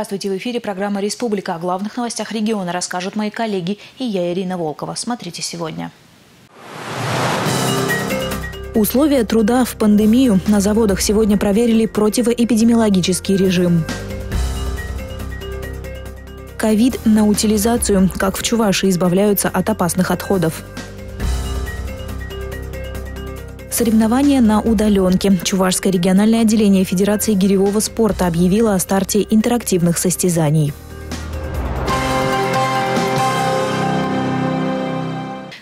Здравствуйте, в эфире программа «Республика». О главных новостях региона расскажут мои коллеги и я, Ирина Волкова. Смотрите сегодня. Условия труда в пандемию. На заводах сегодня проверили противоэпидемиологический режим. Ковид на утилизацию. Как в Чувашии избавляются от опасных отходов. Соревнования на удаленке. Чувашское региональное отделение Федерации гиревого спорта объявило о старте интерактивных состязаний.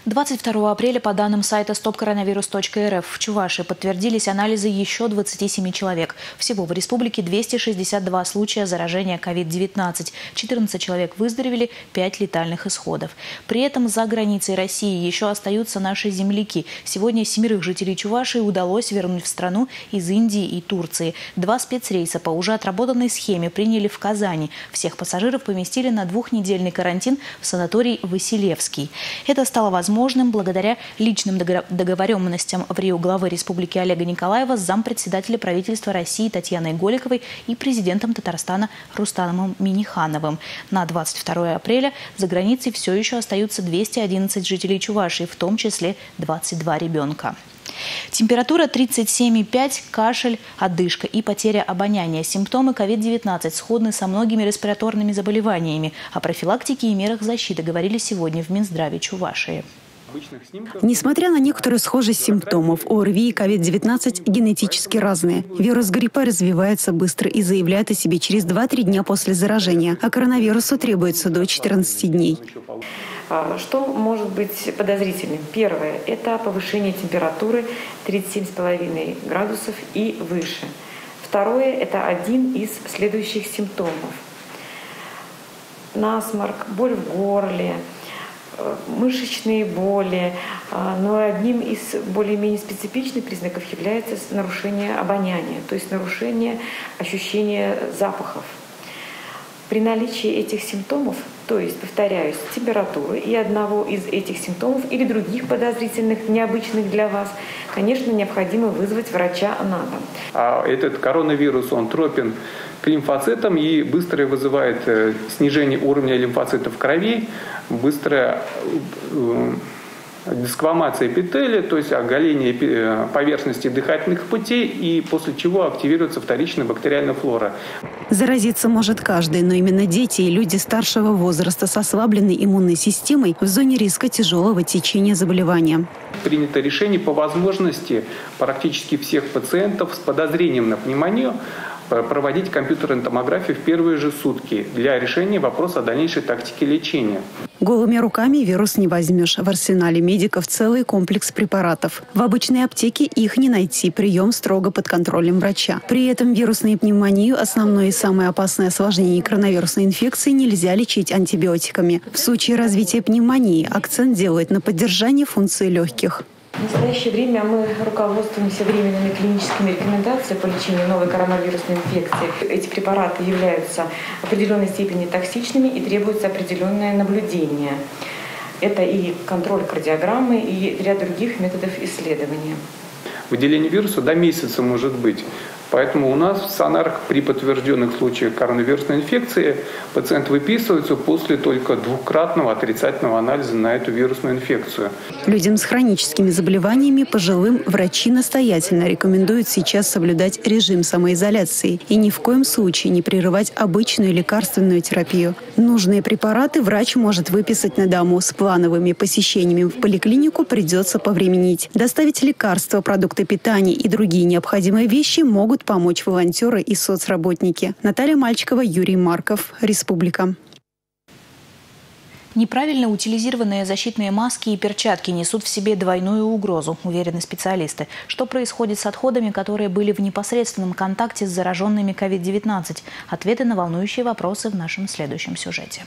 22 апреля по данным сайта stopcoronavirus.rf в Чувашии подтвердились анализы еще 27 человек. Всего в республике 262 случая заражения COVID-19. 14 человек выздоровели, 5 летальных исходов. При этом за границей России еще остаются наши земляки. Сегодня семерых жителей Чувашии удалось вернуть в страну из Индии и Турции. Два спецрейса по уже отработанной схеме приняли в Казани. Всех пассажиров поместили на двухнедельный карантин в санаторий Василевский. Это стало возможно возможным благодаря личным договоренностям в Рио главы Республики Олега Николаева зампредседателя правительства России Татьяной Голиковой и президентом Татарстана Рустамом Минихановым. На 22 апреля за границей все еще остаются 211 жителей Чувашии, в том числе 22 ребенка. Температура 37,5, кашель, одышка и потеря обоняния. Симптомы COVID-19 сходны со многими респираторными заболеваниями. О профилактике и мерах защиты говорили сегодня в Минздраве Чувашии. Несмотря на некоторую схожесть симптомов, ОРВИ и COVID-19 генетически разные. Вирус гриппа развивается быстро и заявляет о себе через 2-3 дня после заражения, а коронавирусу требуется до 14 дней. А, что может быть подозрительным? Первое – это повышение температуры 37,5 градусов и выше. Второе – это один из следующих симптомов. Насморк, боль в горле – мышечные боли, а, но одним из более-менее специфичных признаков является нарушение обоняния, то есть нарушение ощущения запахов. При наличии этих симптомов, то есть, повторяюсь, температуры и одного из этих симптомов или других подозрительных, необычных для вас, конечно, необходимо вызвать врача на дом. А этот коронавирус, он тропен к лимфоцитам и быстро вызывает э, снижение уровня лимфоцитов в крови, быстрая э, дисквамация эпителия, то есть оголение э, поверхности дыхательных путей, и после чего активируется вторичная бактериальная флора. Заразиться может каждый, но именно дети и люди старшего возраста с ослабленной иммунной системой в зоне риска тяжелого течения заболевания. Принято решение по возможности практически всех пациентов с подозрением на пневмонию проводить компьютерную томографию в первые же сутки для решения вопроса о дальнейшей тактике лечения. Голыми руками вирус не возьмешь. В арсенале медиков целый комплекс препаратов. В обычной аптеке их не найти. Прием строго под контролем врача. При этом вирусную пневмонию, основное и самое опасное осложнение коронавирусной инфекции, нельзя лечить антибиотиками. В случае развития пневмонии акцент делают на поддержание функции легких. В настоящее время мы руководствуемся временными клиническими рекомендациями по лечению новой коронавирусной инфекции. Эти препараты являются в определенной степени токсичными и требуется определенное наблюдение. Это и контроль кардиограммы, и ряд других методов исследования. Выделение вируса до месяца может быть. Поэтому у нас в стационарах при подтвержденных случаях коронавирусной инфекции пациент выписывается после только двукратного отрицательного анализа на эту вирусную инфекцию. Людям с хроническими заболеваниями пожилым врачи настоятельно рекомендуют сейчас соблюдать режим самоизоляции и ни в коем случае не прерывать обычную лекарственную терапию. Нужные препараты врач может выписать на дому. С плановыми посещениями в поликлинику придется повременить. Доставить лекарства, продукты питания и другие необходимые вещи могут могут помочь волонтеры и соцработники. Наталья Мальчикова, Юрий Марков, Республика. Неправильно утилизированные защитные маски и перчатки несут в себе двойную угрозу, уверены специалисты. Что происходит с отходами, которые были в непосредственном контакте с зараженными COVID-19? Ответы на волнующие вопросы в нашем следующем сюжете.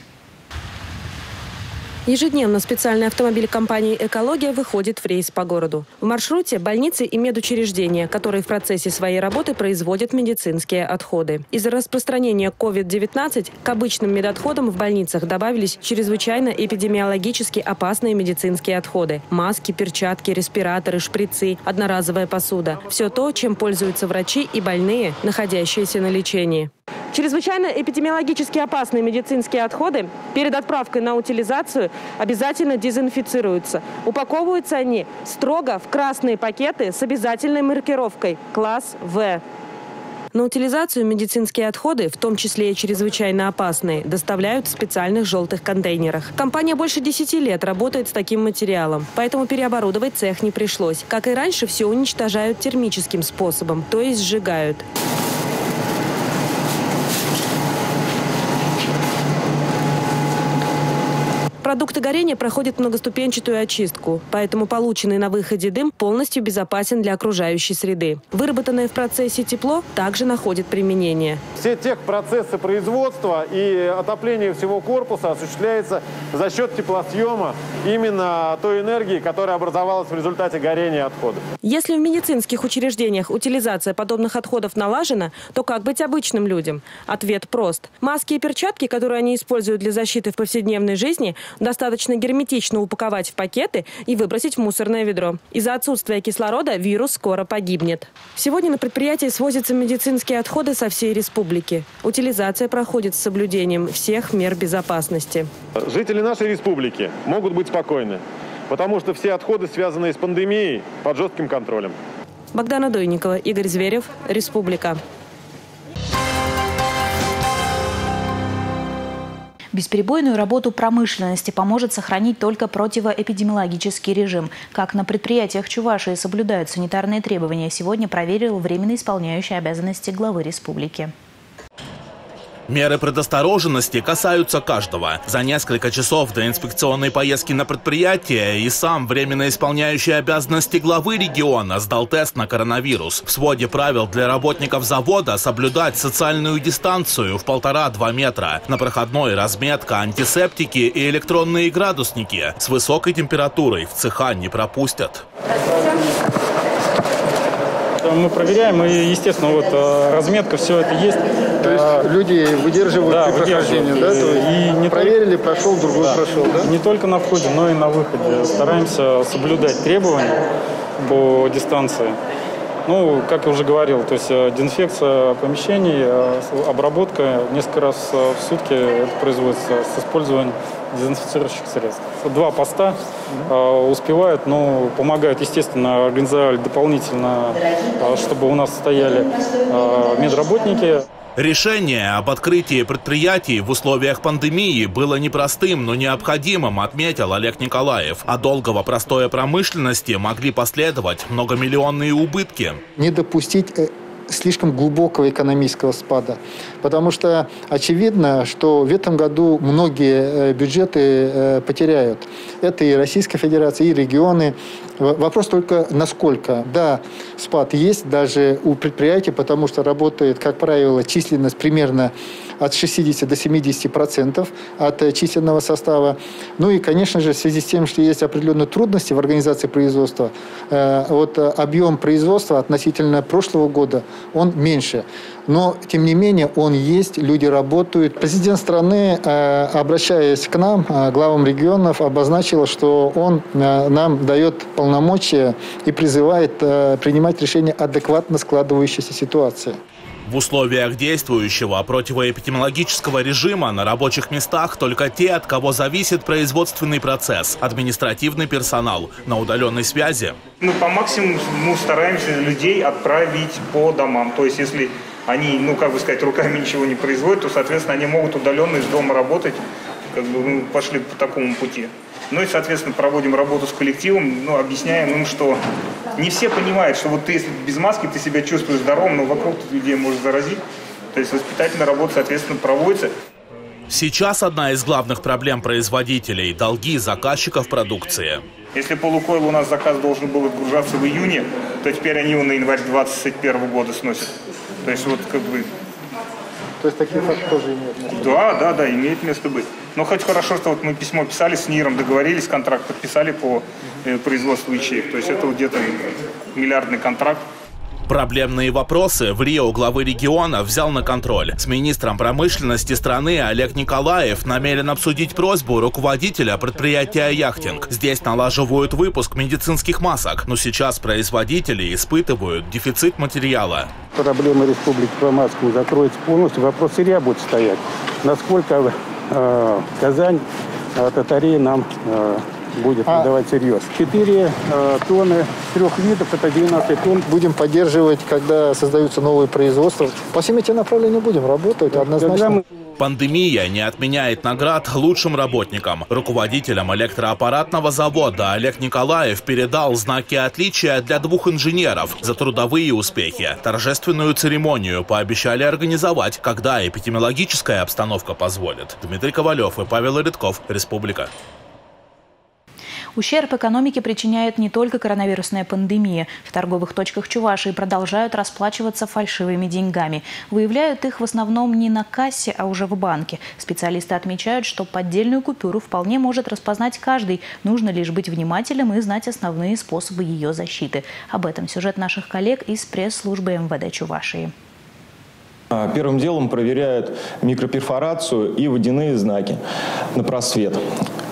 Ежедневно специальный автомобиль компании «Экология» выходит в рейс по городу. В маршруте – больницы и медучреждения, которые в процессе своей работы производят медицинские отходы. Из-за распространения COVID-19 к обычным медотходам в больницах добавились чрезвычайно эпидемиологически опасные медицинские отходы – маски, перчатки, респираторы, шприцы, одноразовая посуда. Все то, чем пользуются врачи и больные, находящиеся на лечении. Чрезвычайно эпидемиологически опасные медицинские отходы перед отправкой на утилизацию обязательно дезинфицируются. Упаковываются они строго в красные пакеты с обязательной маркировкой «Класс В». На утилизацию медицинские отходы, в том числе и чрезвычайно опасные, доставляют в специальных желтых контейнерах. Компания больше 10 лет работает с таким материалом, поэтому переоборудовать цех не пришлось. Как и раньше, все уничтожают термическим способом, то есть сжигают. Продукты горения проходят многоступенчатую очистку, поэтому полученный на выходе дым полностью безопасен для окружающей среды. Выработанное в процессе тепло также находит применение. Все техпроцессы производства и отопление всего корпуса осуществляется за счет теплосъема именно той энергии, которая образовалась в результате горения отходов. Если в медицинских учреждениях утилизация подобных отходов налажена, то как быть обычным людям? Ответ прост. Маски и перчатки, которые они используют для защиты в повседневной жизни, достаточно герметично упаковать в пакеты и выбросить в мусорное ведро. Из-за отсутствия кислорода вирус скоро погибнет. Сегодня на предприятии свозятся медицинские отходы со всей республики. Утилизация проходит с соблюдением всех мер безопасности. Жители нашей республики могут быть спокойны, потому что все отходы, связанные с пандемией, под жестким контролем. Богдана Дойникова, Игорь Зверев, Республика. Бесперебойную работу промышленности поможет сохранить только противоэпидемиологический режим. Как на предприятиях Чувашии соблюдают санитарные требования, сегодня проверил временно исполняющий обязанности главы республики. Меры предосторожности касаются каждого. За несколько часов до инспекционной поездки на предприятие и сам временно исполняющий обязанности главы региона сдал тест на коронавирус. В своде правил для работников завода соблюдать социальную дистанцию в полтора-два метра. На проходной разметка, антисептики и электронные градусники. С высокой температурой в цеха не пропустят мы проверяем, и, естественно, вот э, разметка, все это есть. То есть а, люди выдерживают да, при прохождении, да? И не проверили, только... прошел, другой да. прошел, да? Не только на входе, но и на выходе. Стараемся соблюдать требования по дистанции. Ну, как я уже говорил, то есть э, дезинфекция помещений, обработка несколько раз в сутки это производится с использованием дезинфицирующих средств. Два поста э, успевают, но помогают, естественно, организовали дополнительно, э, чтобы у нас стояли э, медработники. Решение об открытии предприятий в условиях пандемии было непростым, но необходимым, отметил Олег Николаев. А долгого простоя промышленности могли последовать многомиллионные убытки. Не допустить э, слишком глубокого экономического спада. Потому что очевидно, что в этом году многие э, бюджеты э, потеряют. Это и Российская Федерация, и регионы. Вопрос только насколько. Да, спад есть даже у предприятий, потому что работает, как правило, численность примерно от 60 до 70 процентов от э, численного состава. Ну и, конечно же, в связи с тем, что есть определенные трудности в организации производства, вот объем производства относительно прошлого года он меньше. Но, тем не менее, он есть, люди работают. Президент страны, э, обращаясь к нам, э, главам регионов, обозначил, что он э, нам дает полномочия и призывает принимать решения адекватно складывающейся ситуации. В условиях действующего противоэпидемиологического режима на рабочих местах только те, от кого зависит производственный процесс, административный персонал на удаленной связи. Мы по максимуму стараемся людей отправить по домам. То есть если они, ну как бы сказать, руками ничего не производят, то, соответственно, они могут удаленно из дома работать. Как бы мы пошли по такому пути. Ну и, соответственно, проводим работу с коллективом, ну, объясняем им, что не все понимают, что вот ты, если без маски, ты себя чувствуешь здоровым, но вокруг ты людей можешь заразить. То есть воспитательная работа, соответственно, проводится. Сейчас одна из главных проблем производителей – долги заказчиков продукции. Если по Лукойлу у нас заказ должен был отгружаться в июне, то теперь они его на январь 2021 года сносят. То есть вот как бы то есть такие факты тоже имеют место быть? Да, да, да, имеет место быть. Но хоть хорошо, что вот мы письмо писали с НИРом, договорились, контракт подписали по э, производству ячеек. То есть это вот где-то миллиардный контракт. Проблемные вопросы в Рио главы региона взял на контроль. С министром промышленности страны Олег Николаев намерен обсудить просьбу руководителя предприятия «Яхтинг». Здесь налаживают выпуск медицинских масок, но сейчас производители испытывают дефицит материала. Проблема Республики по закроется полностью. Вопрос сырья будет стоять. Насколько э, Казань, э, Татария нам э, будет а... выдавать сырье. 4 э, тонны трех видов, это 12 тонн. Будем поддерживать, когда создаются новые производства. По всем этим направлениям будем работать однозначно. Мы... Пандемия не отменяет наград лучшим работникам. Руководителям электроаппаратного завода Олег Николаев передал знаки отличия для двух инженеров за трудовые успехи. Торжественную церемонию пообещали организовать, когда эпидемиологическая обстановка позволит. Дмитрий Ковалев и Павел Редков, Республика. Ущерб экономике причиняет не только коронавирусная пандемия. В торговых точках Чувашии продолжают расплачиваться фальшивыми деньгами. Выявляют их в основном не на кассе, а уже в банке. Специалисты отмечают, что поддельную купюру вполне может распознать каждый. Нужно лишь быть внимательным и знать основные способы ее защиты. Об этом сюжет наших коллег из пресс-службы МВД Чувашии. А, первым делом проверяют микроперфорацию и водяные знаки на просвет.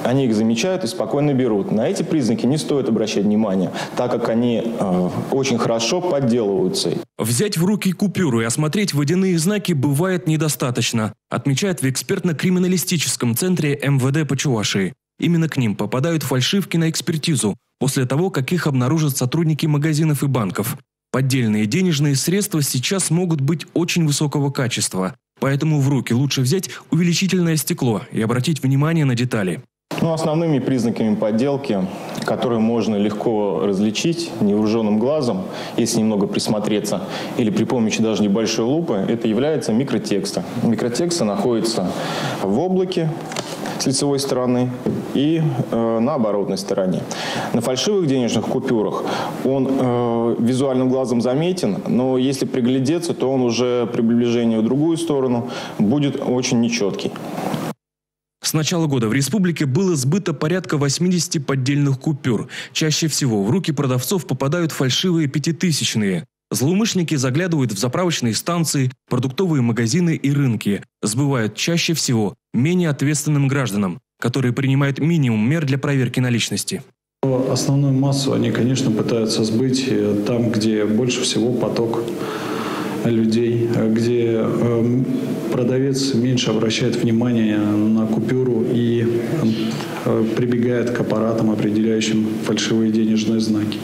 Они их замечают и спокойно берут. На эти признаки не стоит обращать внимание, так как они э, очень хорошо подделываются. Взять в руки купюру и осмотреть водяные знаки бывает недостаточно, отмечает в экспертно-криминалистическом центре МВД по Чувашии. Именно к ним попадают фальшивки на экспертизу, после того, как их обнаружат сотрудники магазинов и банков. Поддельные денежные средства сейчас могут быть очень высокого качества, поэтому в руки лучше взять увеличительное стекло и обратить внимание на детали. Ну, основными признаками подделки, которые можно легко различить невооруженным глазом, если немного присмотреться, или при помощи даже небольшой лупы, это является микротексты. Микротексты находятся в облаке, с лицевой стороны и э, на оборотной стороне. На фальшивых денежных купюрах он э, визуальным глазом заметен, но если приглядеться, то он уже при приближении в другую сторону будет очень нечеткий. С начала года в республике было сбыто порядка 80 поддельных купюр. Чаще всего в руки продавцов попадают фальшивые пятитысячные. Злоумышленники заглядывают в заправочные станции, продуктовые магазины и рынки. Сбывают чаще всего менее ответственным гражданам, которые принимают минимум мер для проверки наличности. Основную массу они, конечно, пытаются сбыть э, там, где больше всего поток людей, где э, продавец меньше обращает внимание на купюру и э, прибегает к аппаратам, определяющим фальшивые денежные знаки.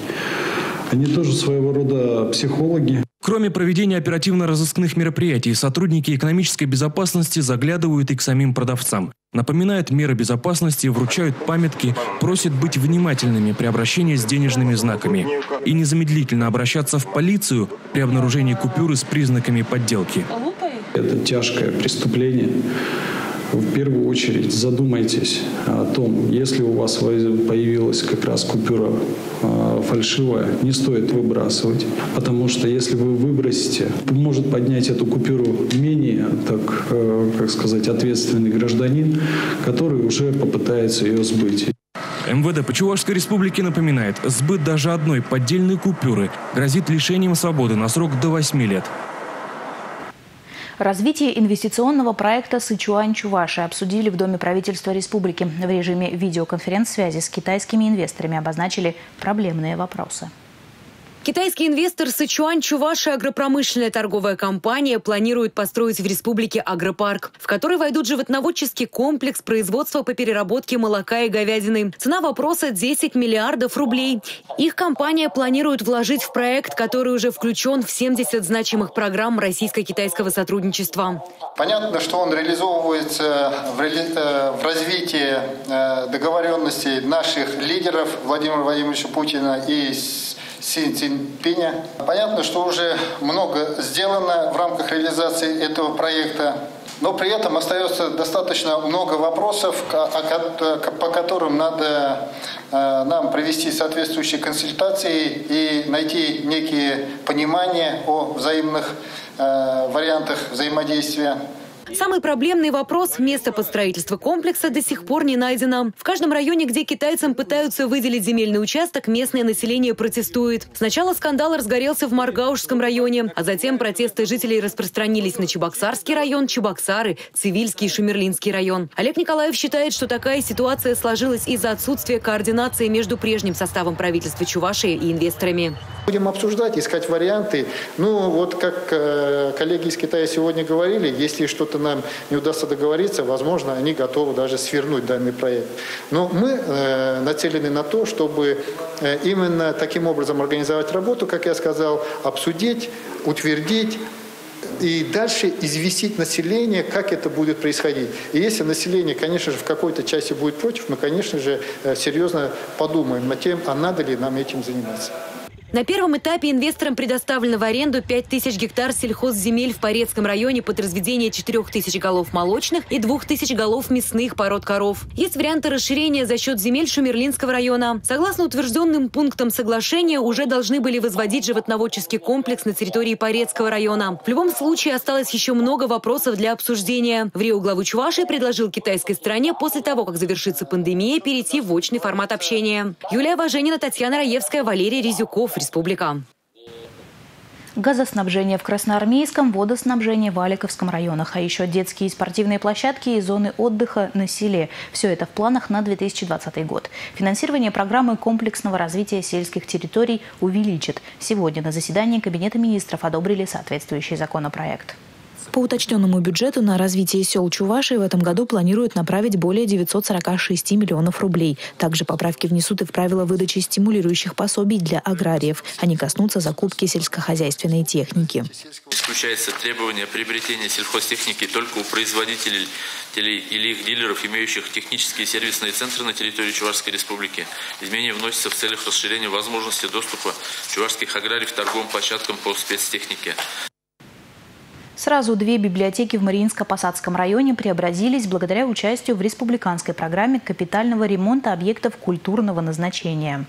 Они тоже своего рода психологи. Кроме проведения оперативно-розыскных мероприятий, сотрудники экономической безопасности заглядывают и к самим продавцам. Напоминают меры безопасности, вручают памятки, просят быть внимательными при обращении с денежными знаками и незамедлительно обращаться в полицию при обнаружении купюры с признаками подделки. Это тяжкое преступление в первую очередь задумайтесь о том, если у вас появилась как раз купюра э, фальшивая, не стоит выбрасывать, потому что если вы выбросите, может поднять эту купюру менее, так, э, как сказать, ответственный гражданин, который уже попытается ее сбыть. МВД Почувашской республики напоминает, сбыт даже одной поддельной купюры грозит лишением свободы на срок до 8 лет. Развитие инвестиционного проекта «Сычуань-Чуваши» обсудили в Доме правительства республики. В режиме видеоконференц-связи с китайскими инвесторами обозначили проблемные вопросы. Китайский инвестор Сычуань Чуваши агропромышленная торговая компания планирует построить в республике агропарк, в который войдут животноводческий комплекс производства по переработке молока и говядины. Цена вопроса 10 миллиардов рублей. Их компания планирует вложить в проект, который уже включен в 70 значимых программ российско-китайского сотрудничества. Понятно, что он реализовывается в, э, развитии э, договоренностей наших лидеров Владимира Владимировича Путина и Си Цзиньпиня. Понятно, что уже много сделано в рамках реализации этого проекта, но при этом остается достаточно много вопросов, по которым надо э, нам провести соответствующие консультации и найти некие понимания о взаимных э, вариантах взаимодействия. Самый проблемный вопрос – место под строительство комплекса до сих пор не найдено. В каждом районе, где китайцам пытаются выделить земельный участок, местное население протестует. Сначала скандал разгорелся в Маргаушском районе, а затем протесты жителей распространились на Чебоксарский район, Чебоксары, Цивильский и Шумерлинский район. Олег Николаев считает, что такая ситуация сложилась из-за отсутствия координации между прежним составом правительства Чувашии и инвесторами. Будем обсуждать, искать варианты. Ну, вот как э, коллеги из Китая сегодня говорили, если что-то нам не удастся договориться, возможно, они готовы даже свернуть данный проект. Но мы э, нацелены на то, чтобы э, именно таким образом организовать работу, как я сказал, обсудить, утвердить, и дальше известить население, как это будет происходить. И если население, конечно же, в какой-то части будет против, мы, конечно же, э, серьезно подумаем над тем, а надо ли нам этим заниматься. На первом этапе инвесторам предоставлено в аренду 5 тысяч гектар сельхозземель в Порецком районе под разведение 4 тысяч голов молочных и 2 тысяч голов мясных пород коров. Есть варианты расширения за счет земель Шумерлинского района. Согласно утвержденным пунктам соглашения, уже должны были возводить животноводческий комплекс на территории Порецкого района. В любом случае, осталось еще много вопросов для обсуждения. В Рио главу Чувашии предложил китайской стране после того, как завершится пандемия, перейти в очный формат общения. Юлия Важенина, Татьяна Раевская, Валерий Резюков, республика. Газоснабжение в Красноармейском, водоснабжение в Аликовском районах, а еще детские и спортивные площадки и зоны отдыха на селе. Все это в планах на 2020 год. Финансирование программы комплексного развития сельских территорий увеличит. Сегодня на заседании Кабинета министров одобрили соответствующий законопроект. По уточненному бюджету на развитие сел Чувашии в этом году планируют направить более 946 миллионов рублей. Также поправки внесут и в правила выдачи стимулирующих пособий для аграриев. Они коснутся закупки сельскохозяйственной техники. Исключается требование приобретения сельхозтехники только у производителей или их дилеров, имеющих технические сервисные центры на территории Чувашской республики. Изменения вносятся в целях расширения возможности доступа чувашских аграриев к торговым площадкам по спецтехнике. Сразу две библиотеки в Мариинско-Посадском районе преобразились благодаря участию в республиканской программе капитального ремонта объектов культурного назначения.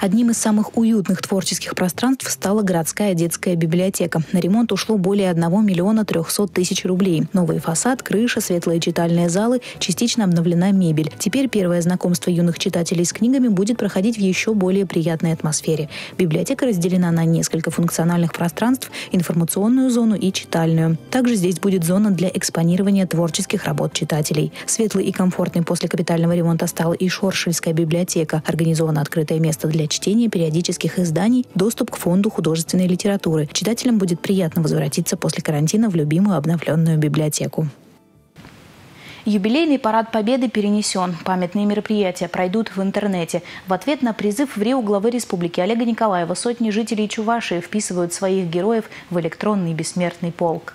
Одним из самых уютных творческих пространств стала городская детская библиотека. На ремонт ушло более 1 миллиона 300 тысяч рублей. Новый фасад, крыша, светлые читальные залы, частично обновлена мебель. Теперь первое знакомство юных читателей с книгами будет проходить в еще более приятной атмосфере. Библиотека разделена на несколько функциональных пространств, информационную зону и читальную. Также здесь будет зона для экспонирования творческих работ читателей. Светлый и комфортный после капитального ремонта стала и Шоршильская библиотека. Организовано открытое место для чтения периодических изданий, доступ к фонду художественной литературы. Читателям будет приятно возвратиться после карантина в любимую обновленную библиотеку. Юбилейный парад Победы перенесен. Памятные мероприятия пройдут в интернете. В ответ на призыв в Рио главы республики Олега Николаева сотни жителей Чувашии вписывают своих героев в электронный бессмертный полк.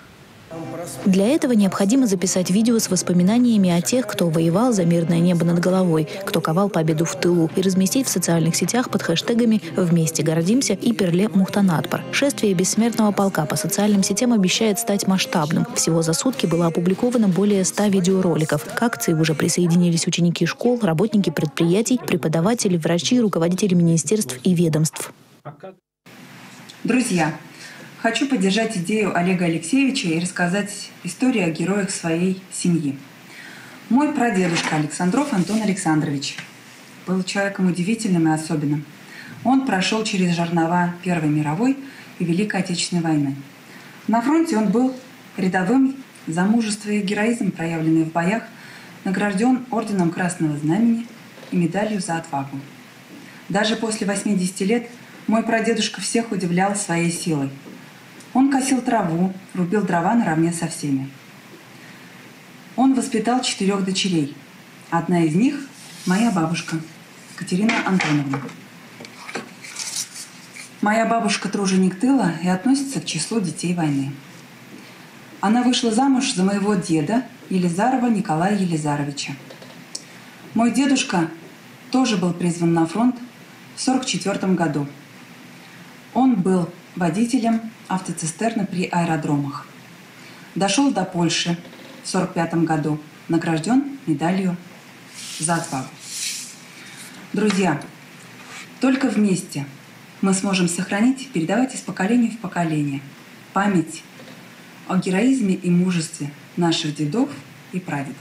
Для этого необходимо записать видео с воспоминаниями о тех, кто воевал за мирное небо над головой, кто ковал победу в тылу, и разместить в социальных сетях под хэштегами «Вместе гордимся» и «Перле Мухтанатпар». Шествие бессмертного полка по социальным сетям обещает стать масштабным. Всего за сутки было опубликовано более 100 видеороликов. К акции уже присоединились ученики школ, работники предприятий, преподаватели, врачи, руководители министерств и ведомств. Друзья, Хочу поддержать идею Олега Алексеевича и рассказать историю о героях своей семьи. Мой прадедушка Александров Антон Александрович был человеком удивительным и особенным. Он прошел через жернова Первой мировой и Великой Отечественной войны. На фронте он был рядовым за мужество и героизм, проявленный в боях, награжден Орденом Красного Знамени и медалью за отвагу. Даже после 80 лет мой прадедушка всех удивлял своей силой – он косил траву, рубил дрова наравне со всеми. Он воспитал четырех дочерей. Одна из них – моя бабушка, Катерина Антоновна. Моя бабушка – труженик тыла и относится к числу детей войны. Она вышла замуж за моего деда, Елизарова Николая Елизаровича. Мой дедушка тоже был призван на фронт в 1944 году. Он был водителем автоцистерны при аэродромах. Дошел до Польши в 1945 году, награжден медалью за отвагу. Друзья, только вместе мы сможем сохранить передавать из поколения в поколение память о героизме и мужестве наших дедов и прадедов.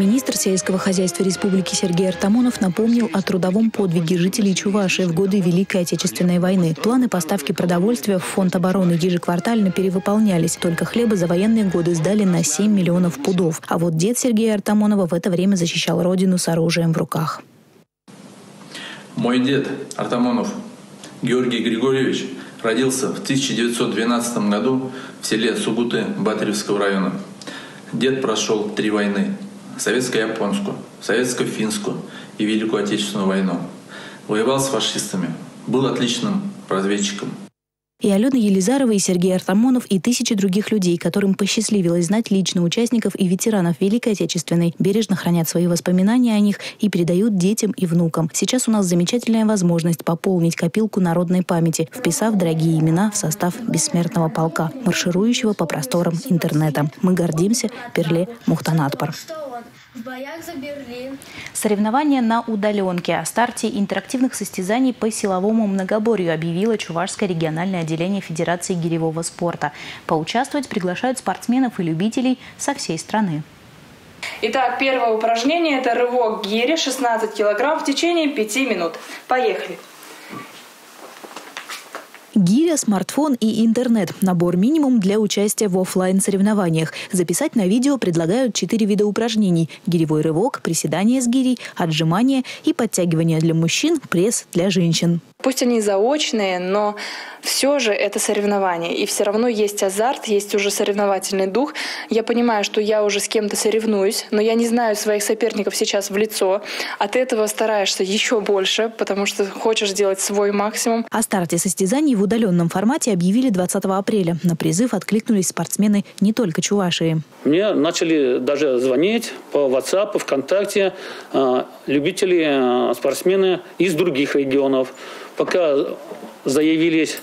Министр сельского хозяйства Республики Сергей Артамонов напомнил о трудовом подвиге жителей Чувашии в годы Великой Отечественной войны. Планы поставки продовольствия в фонд обороны ежеквартально перевыполнялись. Только хлеба за военные годы сдали на 7 миллионов пудов. А вот дед Сергея Артамонова в это время защищал родину с оружием в руках. Мой дед Артамонов Георгий Григорьевич родился в 1912 году в селе Сугуты Батаревского района. Дед прошел три войны советско-японскую, советско-финскую и Великую Отечественную войну. Воевал с фашистами, был отличным разведчиком. И Алена Елизарова, и Сергей Артамонов, и тысячи других людей, которым посчастливилось знать лично участников и ветеранов Великой Отечественной, бережно хранят свои воспоминания о них и передают детям и внукам. Сейчас у нас замечательная возможность пополнить копилку народной памяти, вписав дорогие имена в состав бессмертного полка, марширующего по просторам интернета. Мы гордимся Перле Мухтанатпар в боях за Берлин. Соревнования на удаленке. О старте интерактивных состязаний по силовому многоборью объявило Чувашское региональное отделение Федерации гиревого спорта. Поучаствовать приглашают спортсменов и любителей со всей страны. Итак, первое упражнение – это рывок гири 16 килограмм в течение 5 минут. Поехали! Гиря, смартфон и интернет. Набор минимум для участия в офлайн соревнованиях. Записать на видео предлагают четыре вида упражнений. Гиревой рывок, приседания с гирей, отжимания и подтягивания для мужчин, пресс для женщин. Пусть они заочные, но все же это соревнование. И все равно есть азарт, есть уже соревновательный дух. Я понимаю, что я уже с кем-то соревнуюсь, но я не знаю своих соперников сейчас в лицо. От этого стараешься еще больше, потому что хочешь сделать свой максимум. О старте состязаний в удаленном формате объявили 20 апреля. На призыв откликнулись спортсмены не только Чувашии. Мне начали даже звонить по WhatsApp, ВКонтакте а, любители, а, спортсмены из других регионов пока заявились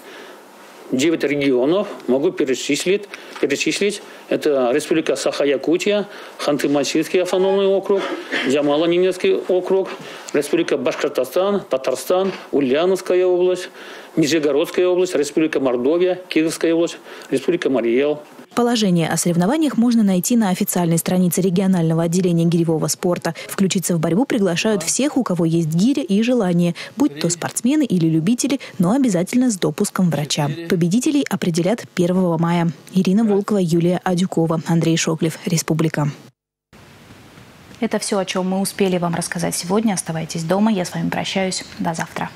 9 регионов, могу перечислить. перечислить. Это Республика Саха-Якутия, Ханты-Мансийский автономный округ, Ямало-Ненецкий округ, Республика Башкортостан, Татарстан, Ульяновская область, Нижегородская область, Республика Мордовия, Киевская область, Республика Мариэл. Положение о соревнованиях можно найти на официальной странице регионального отделения гиревого спорта. Включиться в борьбу приглашают всех, у кого есть гиря и желание, будь то спортсмены или любители, но обязательно с допуском врача. Победителей определят 1 мая. Ирина Волкова, Юлия Адюкова, Андрей Шоклев, Республика. Это все, о чем мы успели вам рассказать сегодня. Оставайтесь дома. Я с вами прощаюсь. До завтра.